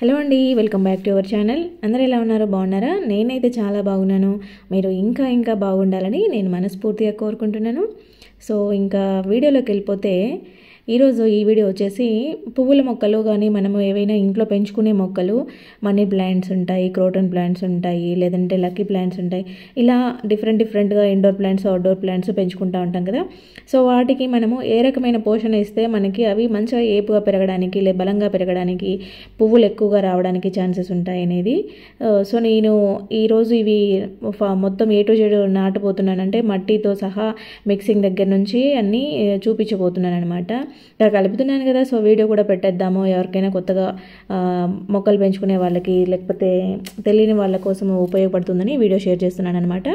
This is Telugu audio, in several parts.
హలో అండి welcome back to our channel. అందరూ ఎలా ఉన్నారో? బాగున్నారా? నేనైతే చాలా బాగున్నాను. మీరు ఇంకా ఇంకా బాగుండాలని నేను మనస్ఫూర్తిగా కోరుకుంటున్నాను. సో ఇంకా వీడియోలోకి వెళ్ళిపోతే ఈరోజు ఈ వీడియో వచ్చేసి పువ్వుల మొక్కలు కానీ మనము ఏవైనా ఇంట్లో పెంచుకునే మొక్కలు మనీ ప్లాంట్స్ ఉంటాయి క్రోటన్ ప్లాంట్స్ ఉంటాయి లేదంటే లక్కీ ప్లాంట్స్ ఉంటాయి. ఇలా డిఫరెంట్ డిఫరెంట్గా ఇండోర్ ప్లాంట్స్ అవుట్డోర్ ప్లాంట్స్ పెంచుకుంటూ ఉంటాం కదా. సో వాటికి మనము ఏ రకమైన పోషణ ఇస్తే మనకి అవి మంచిగా ఏపుగా పెరగడానికి లే బలంగా పెరగడానికి పువ్వులు ఎక్కువగా రావడానికి ఛాన్సెస్ ఉంటాయి అనేది. సో నేను ఈరోజు ఇవి మొత్తం ఏ టు జెడ్ నాటబోతున్నానంటే మట్టితో సహా మిక్సింగ్ దగ్గర నుంచి అన్నీ చూపించబోతున్నాను అనమాట ఇక్కడ కలుపుతున్నాను కదా సో వీడియో కూడా పెట్టేద్దాము. ఎవరికైనా కొత్తగా మొక్కలు పెంచుకునే వాళ్ళకి లేకపోతే తెలియని వాళ్ళ కోసం ఉపయోగపడుతుందని వీడియో షేర్ చేస్తున్నాను అనమాట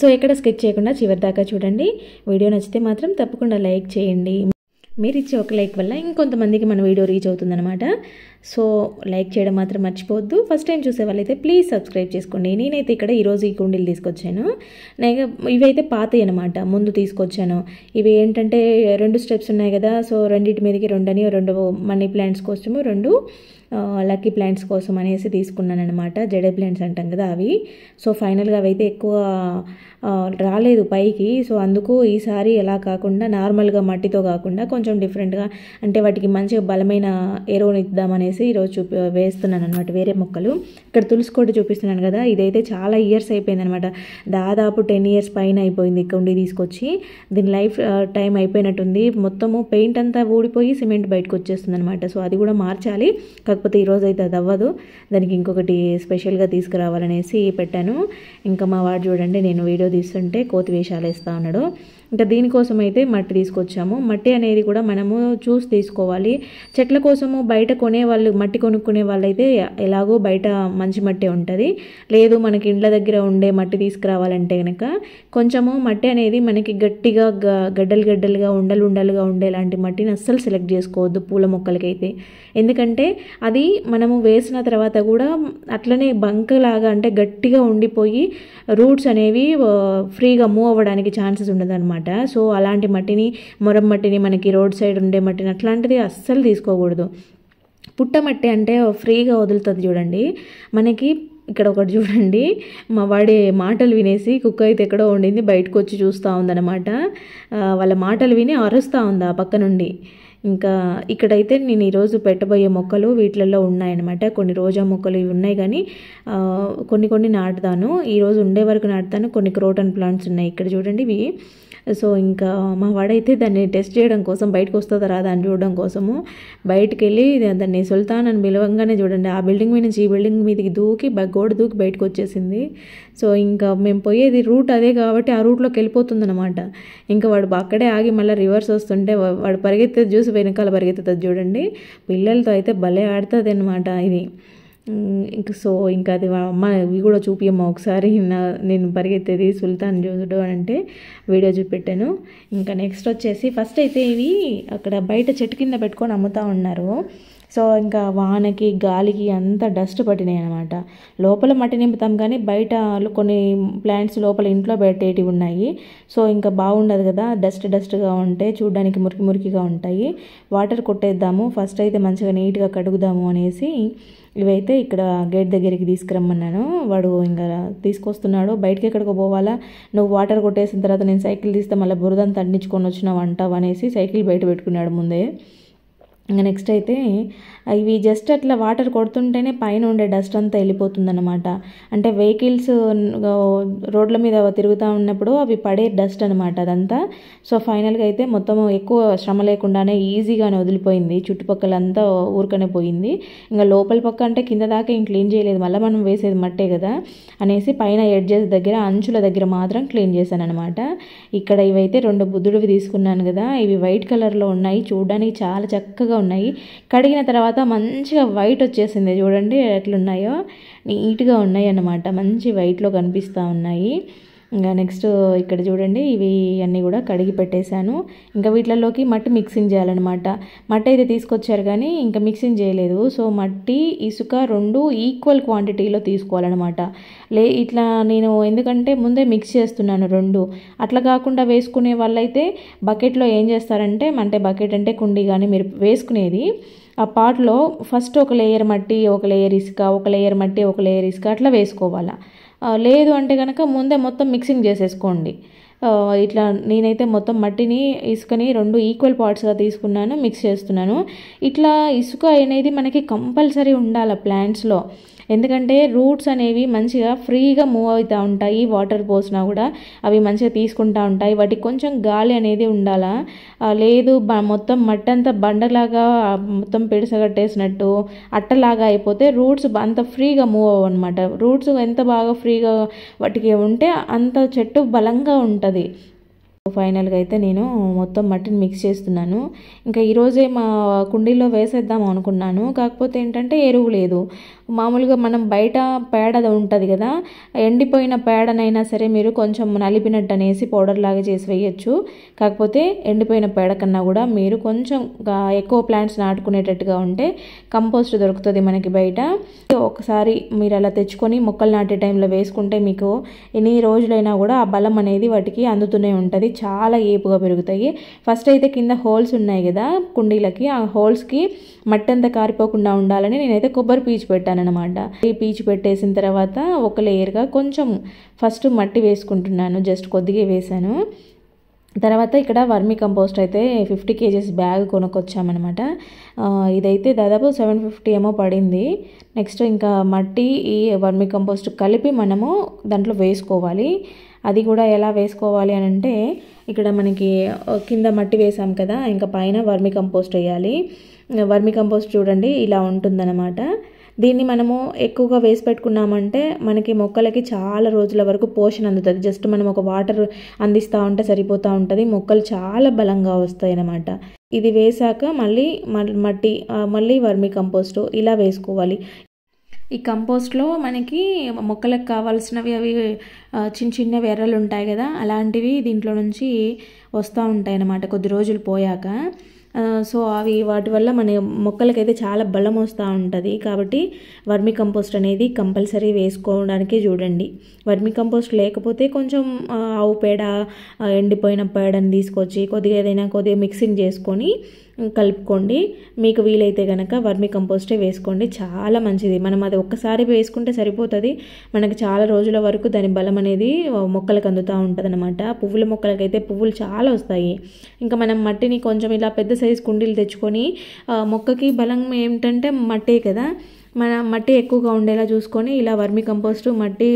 సో ఎక్కడ స్కిప్ చేయకుండా చివరి దాకా చూడండి. వీడియో నచ్చితే మాత్రం తప్పకుండా లైక్ చేయండి. మీరు ఇచ్చే ఒక లైక్ వల్ల ఇంకొంతమందికి మన వీడియో రీచ్ అవుతుందన్నమాట. సో లైక్ చేయడం మాత్రం మర్చిపోవద్దు. ఫస్ట్ టైం చూసే వాళ్ళైతే ప్లీజ్ సబ్స్క్రైబ్ చేసుకోండి. నేనైతే ఇక్కడ ఈరోజు ఈ కుండీలు తీసుకొచ్చాను. నేను ఇవైతే పాతయి అనమాట ముందు తీసుకొచ్చాను. ఇవి ఏంటంటే రెండు స్టెప్స్ ఉన్నాయి కదా. సో రెండింటి మీదకి రెండని రెండు మనీ ప్లాంట్స్ కోసము రెండు లక్కీ ప్లాంట్స్ కోసం అనేసి తీసుకున్నాను అనమాట జడే ప్లాంట్స్ అంటాం కదా అవి. సో ఫైనల్గా అవైతే ఎక్కువ రాలేదు పైకి. సో అందుకు ఈసారి ఎలా కాకుండా నార్మల్గా మట్టితో కాకుండా కొంచెం డిఫరెంట్గా అంటే వాటికి మంచిగా బలమైన ఎరువుని ఇద్దామనేసి ఈరోజు చూపి వేస్తున్నాను అనమాట వేరే మొక్కలు. ఇక్కడ తులసి కోట చూపిస్తున్నాను కదా ఇదైతే చాలా ఇయర్స్ అయిపోయింది అనమాట దాదాపు టెన్ ఇయర్స్ పైన అయిపోయింది కుండీ తీసుకొచ్చి. దీని లైఫ్ టైం అయిపోయినట్టుంది. మొత్తము పెయింట్ అంతా ఊడిపోయి సిమెంట్ బయటకు వచ్చేస్తుంది అనమాట సో అది కూడా మార్చాలి. కాకపోతే ఈరోజు అయితే అది అవ్వదు. దానికి ఇంకొకటి స్పెషల్గా తీసుకురావాలనేసి పెట్టాను. ఇంకా మా వాడు చూడండి నేను వీడియో తీస్తుంటే కోతి వేషాలు వేస్తూ ఉన్నాడు. ఇంకా దీనికోసం అయితే మట్టి తీసుకొచ్చాము. మట్టి అనేది కూడా మనము చూసి తీసుకోవాలి. చెట్ల కోసము బయట కొనే వాళ్ళు మట్టి కొనుక్కునే వాళ్ళైతే ఎలాగో బయట మంచి మట్టి ఉంటుంది. లేదు మనకి ఇండ్ల దగ్గర ఉండే మట్టి తీసుకురావాలంటే కనుక కొంచెము మట్టి అనేది మనకి గట్టిగా గడ్డలు గడ్డలుగా ఉండలు ఉండలుగా ఉండేలాంటి మట్టిని అస్సలు సెలెక్ట్ చేసుకోవద్దు పూల మొక్కలకైతే. ఎందుకంటే అది మనము వేసిన తర్వాత కూడా అట్లనే బంకలాగా అంటే గట్టిగా ఉండిపోయి రూట్స్ అనేవి ఫ్రీగా మూవ్ అవ్వడానికి ఛాన్సెస్ అనమాట సో అలాంటి మట్టిని మొరం మట్టిని మనకి రోడ్ సైడ్ ఉండే మట్టిని అట్లాంటిది అస్సలు తీసుకోకూడదు. పుట్టమట్టి అంటే ఫ్రీగా వదులుతుంది చూడండి. మనకి ఇక్కడ ఒకటి చూడండి. మా వాడి మాటలు వినేసి కుక్క అయితే ఎక్కడో ఉండింది బయటకు వచ్చి చూస్తూ ఉందన్నమాట. వాళ్ళ మాటలు విని అరుస్తూ ఉంది ఆ పక్క నుండి. ఇంకా ఇక్కడైతే నేను ఈరోజు పెట్టబోయే మొక్కలు వీటిలలో ఉన్నాయన్నమాట. కొన్ని రోజా మొక్కలు ఇవి ఉన్నాయి కానీ కొన్ని కొన్ని నాటుతాను. ఈరోజు ఉండే వరకు నాటుతాను. కొన్ని క్రోటన్ ప్లాంట్స్ ఉన్నాయి ఇక్కడ చూడండి ఇవి. సో ఇంకా మా వాడైతే దాన్ని టెస్ట్ చేయడం కోసం బయటకు వస్తుందా రాదా అని చూడడం కోసము బయటికి వెళ్ళి దాన్ని సుల్తాన్ అని పిలవంగానే చూడండి. ఆ బిల్డింగ్ మీద నుంచి ఈ బిల్డింగ్ మీదకి దూకి గోడ దూకి బయటకు వచ్చేసింది. సో ఇంకా మేము పోయేది రూట్ అదే కాబట్టి ఆ రూట్లోకి వెళ్ళిపోతుంది అనమాట ఇంకా వాడు అక్కడే ఆగి మళ్ళీ రివర్స్ వస్తుంటే వాడు పరిగెత్తేది చూసి వెనకాల పరిగెత్తుతుంది చూడండి. పిల్లలతో అయితే భలే ఆడుతుంది అనమాట ఇది ఇంక సో ఇంకా అది అమ్మ ఇవి కూడా చూపియమ్మా ఒకసారి. నా నేను పరిగెత్తేది సుల్తాన్ చూడు అని అంటే వీడియో చూపెట్టాను. ఇంకా నెక్స్ట్ వచ్చేసి ఫస్ట్ అయితే ఇవి అక్కడ బయట చెట్టు కింద పెట్టుకొని అమ్ముతా ఉన్నారు. సో ఇంకా వానకి గాలికి అంతా డస్ట్ పట్టినాయి అనమాట లోపల మట్టి నింపుతాం కానీ బయట కొన్ని ప్లాంట్స్ లోపల ఇంట్లో పెట్టేటివి ఉన్నాయి. సో ఇంకా బాగుండదు కదా డస్ట్ డస్ట్గా ఉంటే చూడడానికి మురికి మురికిగా ఉంటాయి. వాటర్ కొట్టేద్దాము ఫస్ట్ అయితే మంచిగా నీట్గా కడుగుదాము అనేసి ఇవైతే ఇక్కడ గేట్ దగ్గరికి తీసుకురమ్మన్నాను. వాడు ఇంకా తీసుకొస్తున్నాడు బయటకి ఎక్కడికి పోవాలా నువ్వు వాటర్ కొట్టేసిన తర్వాత నేను సైకిల్ తీస్తే మళ్ళీ బురదంతా అంటించుకొని వచ్చినావు అంటావు అనేసి సైకిల్ బయట పెట్టుకున్నాడు ముందే. నెక్స్ట్ అయితే ఇవి జస్ట్ అట్లా వాటర్ కొడుతుంటేనే పైన ఉండే డస్ట్ అంతా వెళ్ళిపోతుందన్నమాట. అంటే వెహికల్స్ రోడ్ల మీద తిరుగుతూ ఉన్నప్పుడు అవి పడే డస్ట్ అనమాట అదంతా. సో ఫైనల్గా అయితే మొత్తం ఎక్కువ శ్రమ లేకుండానే ఈజీగానే వదిలిపోయింది. చుట్టుపక్కల అంతా ఊరికనే పోయింది. ఇంకా లోపల పక్క అంటే కింద దాకా ఇంక క్లీన్ చేయలేదు. మళ్ళీ మనం వేసేది మట్టే కదా అనేసి పైన ఎడ్జెస్ దగ్గర అంచుల దగ్గర మాత్రం క్లీన్ చేశాను అనమాట ఇక్కడ ఇవైతే రెండు బుద్ధుడివి తీసుకున్నాను కదా. ఇవి వైట్ కలర్లో ఉన్నాయి. చూడడానికి చాలా చక్కగా ఉన్నాయి. కడిగిన తర్వాత మంచిగా వైట్ వచ్చేసింది. చూడండి ఎట్లున్నాయో. నీట్గా ఉన్నాయి అన్నమాట. మంచి వైట్లో కనిపిస్తూ ఉన్నాయి. ఇంకా నెక్స్ట్ ఇక్కడ చూడండి ఇవి అన్నీ కూడా కడిగి పెట్టేశాను. ఇంకా వీటిలలోకి మట్టి మిక్సింగ్ చేయాలన్నమాట. మట్టి అయితే తీసుకొచ్చారు కానీ ఇంకా మిక్సింగ్ చేయలేదు. సో మట్టి ఇసుక రెండు ఈక్వల్ క్వాంటిటీలో తీసుకోవాలన్నమాట. లే ఇట్లా నేను ఎందుకంటే ముందే మిక్స్ చేస్తున్నాను రెండు. అట్లా కాకుండా వేసుకునే వాళ్ళైతే బకెట్లో ఏం చేస్తారంటే అంటే బకెట్ అంటే కుండీ కానీ మీరు వేసుకునేది ఆ పాట్లో ఫస్ట్ ఒక లేయర్ మట్టి ఒక లేయర్ ఇసుక ఒక లేయర్ మట్టి ఒక లేయర్ ఇసుక అట్లా వేసుకోవాలా. లేదు అంటే కనుక ముందే మొత్తం మిక్సింగ్ చేసేసుకోండి. ఇట్లా నేనైతే మొత్తం మట్టిని ఇసుకని రెండు ఈక్వల్ పార్ట్స్గా తీసుకున్నాను మిక్స్ చేస్తున్నాను. ఇట్లా ఇసుక అనేది మనకి కంపల్సరీ ఉండాలి ప్లాంట్స్లో ఎందుకంటే రూట్స్ అనేవి మంచిగా ఫ్రీగా మూవ్ అవుతూ ఉంటాయి వాటర్ పోసినా కూడా. అవి మంచిగా తీసుకుంటూ ఉంటాయి. వాటికి కొంచెం గాలి అనేది ఉండాలా? లేదు బ- మొత్తం మట్టి అంతా బండలాగా మొత్తం పిడసగట్టేసినట్టు అట్టలాగా అయిపోతే రూట్స్ అంత ఫ్రీగా మూవ్ అవ్వ అనమాట రూట్స్ ఎంత బాగా ఫ్రీగా వాటికి ఉంటే అంత చెట్టు బలంగా ఉంటుంది. ఫైనల్గా అయితే నేను మొత్తం మట్టిని మిక్స్ చేస్తున్నాను. ఇంకా ఈరోజే మా కుండీలో వేసేద్దాం అనుకున్నాను. కాకపోతే ఏంటంటే ఎరువు లేదు. మామూలుగా మనం బయట పేడ ఉంటుంది కదా ఎండిపోయిన పేడనైనా సరే మీరు కొంచెం నలిపినట్టు అనేసి పౌడర్ లాగా చేసి వేయచ్చు. కాకపోతే ఎండిపోయిన పేడ కన్నా కూడా మీరు కొంచెం ఎక్కువ ప్లాంట్స్ నాటుకునేటట్టుగా ఉంటే కంపోస్ట్ దొరుకుతుంది మనకి బయట. ఒకసారి మీరు అలా తెచ్చుకొని మొక్కలు నాటే టైంలో వేసుకుంటే మీకు ఎన్ని రోజులైనా కూడా ఆ బలం అనేది వాటికి అందుతూనే ఉంటుంది. చాలా ఏపుగా పెరుగుతాయి. ఫస్ట్ అయితే కింద హోల్స్ ఉన్నాయి కదా కుండీలకి ఆ హోల్స్కి మట్టి అంతా కారిపోకుండా ఉండాలని నేనైతే కొబ్బరి పీచు పెట్టాను. అనమాట. ఈ పీచు పెట్టేసిన తర్వాత ఒక లేయర్గా కొంచెం ఫస్ట్ మట్టి వేసుకుంటున్నాను. జస్ట్ కొద్దిగా వేసాను తర్వాత ఇక్కడ వర్మీ కంపోస్ట్ అయితే ఫిఫ్టీ కేజెస్ బ్యాగ్ కొనుక్కొచ్చామన్నమాట. ఇదైతే దాదాపు సెవెన్ ఫిఫ్టీ ఏమో పడింది. నెక్స్ట్ ఇంకా మట్టి ఈ వర్మీ కంపోస్ట్ కలిపి మనము దాంట్లో వేసుకోవాలి. అది కూడా ఎలా వేసుకోవాలి అని అంటే ఇక్కడ మనకి కింద మట్టి వేసాం కదా ఇంకా పైన వర్మీ కంపోస్ట్ వేయాలి. వర్మీ కంపోస్ట్ చూడండి ఇలా ఉంటుందన్నమాట. దీన్ని మనము ఎక్కువగా వేసి పెట్టుకున్నామంటే మనకి మొక్కలకి చాలా రోజుల వరకు పోషణ అందుతుంది. జస్ట్ మనం ఒక వాటర్ అందిస్తూ ఉంటే సరిపోతూ ఉంటుంది. మొక్కలు చాలా బలంగా వస్తాయి అన్నమాట. ఇది వేసాక మళ్ళీ మట్టి మళ్ళీ వర్మి కంపోస్ట్ ఇలా వేసుకోవాలి. ఈ కంపోస్ట్లో మనకి మొక్కలకు కావాల్సినవి అవి చిన్న చిన్న చిన్నవి ఎర్రలు ఉంటాయి కదా అలాంటివి దీంట్లో నుంచి వస్తూ ఉంటాయి అన్నమాట కొద్ది రోజులు పోయాక. సో అవి వాటి వల్ల మన మొక్కలకైతే చాలా బలం వస్తూ ఉంటుంది. కాబట్టి వర్మి కంపోస్ట్ అనేది కంపల్సరీ వేసుకోవడానికి చూడండి. వర్మి కంపోస్ట్ లేకపోతే కొంచెం ఆవు పేడ ఎండిపోయిన పేడని తీసుకొచ్చి కొద్దిగా ఏదైనా కొద్దిగా మిక్సింగ్ చేసుకొని కలుపుకోండి. మీకు వీలైతే కనుక వర్మి కంపోస్టే వేసుకోండి. చాలా మంచిది. మనం అది ఒక్కసారి వేసుకుంటే సరిపోతుంది. మనకి చాలా రోజుల వరకు దాని బలం అనేది మొక్కలకు అందుతూ ఉంటుంది అనమాట పువ్వుల మొక్కలకైతే పువ్వులు చాలా వస్తాయి. ఇంకా మనం మట్టిని కొంచెం ఇలా పెద్ద సైజు కుండీలు తెచ్చుకొని మొక్కకి బలం ఏమిటంటే మట్టే కదా. మన మట్టి ఎక్కువగా ఉండేలా చూసుకొని ఇలా వర్మి కంపోస్ట్ మట్టి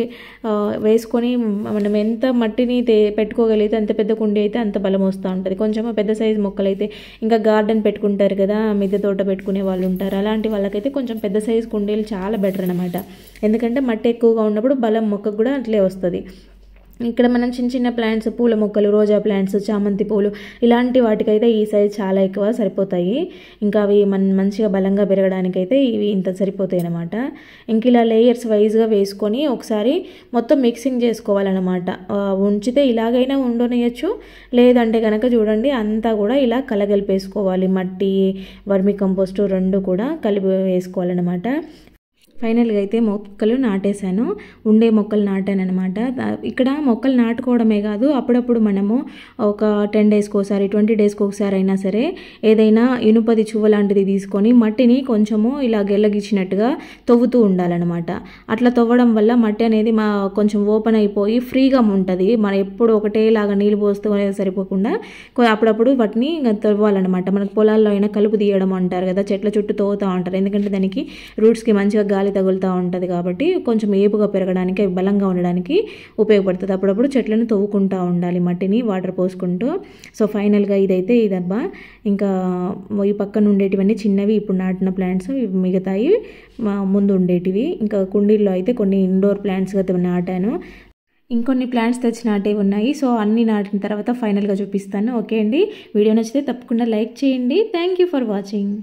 వేసుకొని మనం ఎంత మట్టిని తే పెట్టుకోగలిగితే అంత పెద్ద కుండీ అయితే అంత బలం వస్తూ ఉంటుంది. కొంచెం పెద్ద సైజు మొక్కలు అయితే ఇంకా గార్డెన్ పెట్టుకుంటారు కదా మిద్దె తోట పెట్టుకునే వాళ్ళు ఉంటారు. అలాంటి వాళ్ళకైతే కొంచెం పెద్ద సైజు కుండీలు చాలా బెటర్ అనమాట ఎందుకంటే మట్టి ఎక్కువగా ఉన్నప్పుడు బలం మొక్కకు కూడా అట్లే వస్తుంది. ఇక్కడ మనం చిన్న చిన్న ప్లాంట్స్ పూల మొక్కలు రోజా ప్లాంట్స్ చామంతి పూలు ఇలాంటి వాటికైతే ఈ సైజ్ చాలా ఎక్కువ సరిపోతాయి. ఇంకా అవి మన మంచిగా బలంగా పెరగడానికైతే ఇవి ఇంత సరిపోతాయి అనమాట ఇంక ఇలా లేయర్స్ వైజ్గా వేసుకొని ఒకసారి మొత్తం మిక్సింగ్ చేసుకోవాలన్నమాట. ఉంచితే ఇలాగైనా ఉండనియచ్చు. లేదంటే కనుక చూడండి అంతా కూడా ఇలా కలగలిపేసుకోవాలి. మట్టి వర్మి కంపోస్టు రెండు కూడా కలిపి వేసుకోవాలన్నమాట. ఫైనల్గా అయితే మొక్కలు నాటేశాను. ఉండే మొక్కలు నాటాను అనమాట ఇక్కడ మొక్కలు నాటుకోవడమే కాదు అప్పుడప్పుడు మనము ఒక టెన్ డేస్కి ఒకసారి ట్వంటీ డేస్కి ఒకసారి అయినా సరే ఏదైనా ఇనుపది చువ్వ లాంటిది తీసుకొని మట్టిని కొంచెము ఇలా గెల్లగిచ్చినట్టుగా తవ్వుతూ ఉండాలన్నమాట. అట్లా తవ్వడం వల్ల మట్టి అనేది మా కొంచెం ఓపెన్ అయిపోయి ఫ్రీగా ఉంటుంది. మనం ఎప్పుడు ఒకటేలాగా నీళ్ళు పోస్తూ సరిపోకుండా అప్పుడప్పుడు వాటిని తవ్వాలన్నమాట. మనకు పొలాల్లో అయినా కలుపు తీయడం అంటారు కదా చెట్ల చుట్టూ తవ్వుతూ ఉంటారు. ఎందుకంటే దానికి రూట్స్కి మంచిగా గాలి తగులుతూ ఉంటుంది కాబట్టి కొంచెం ఏపుగా పెరగడానికి బలంగా ఉండడానికి ఉపయోగపడుతుంది. అప్పుడప్పుడు చెట్లను తవ్వుకుంటూ ఉండాలి మట్టిని వాటర్ పోసుకుంటూ. సో ఫైనల్గా ఇదైతే ఇదబ్బా ఇంకా ఈ పక్కన ఉండేటివన్నీ చిన్నవి ఇప్పుడు నాటిన ప్లాంట్స్ ఇవి మిగతాయి. మా ముందు ఉండేటివి. ఇంకా కుండీల్లో అయితే కొన్ని ఇండోర్ ప్లాంట్స్గా నాటాను. ఇంకొన్ని ప్లాంట్స్ తెచ్చి నాటేవి ఉన్నాయి. సో అన్ని నాటిన తర్వాత ఫైనల్గా చూపిస్తాను. ఓకే అండి. వీడియో నచ్చితే తప్పకుండా లైక్ చేయండి. Thank you for watching.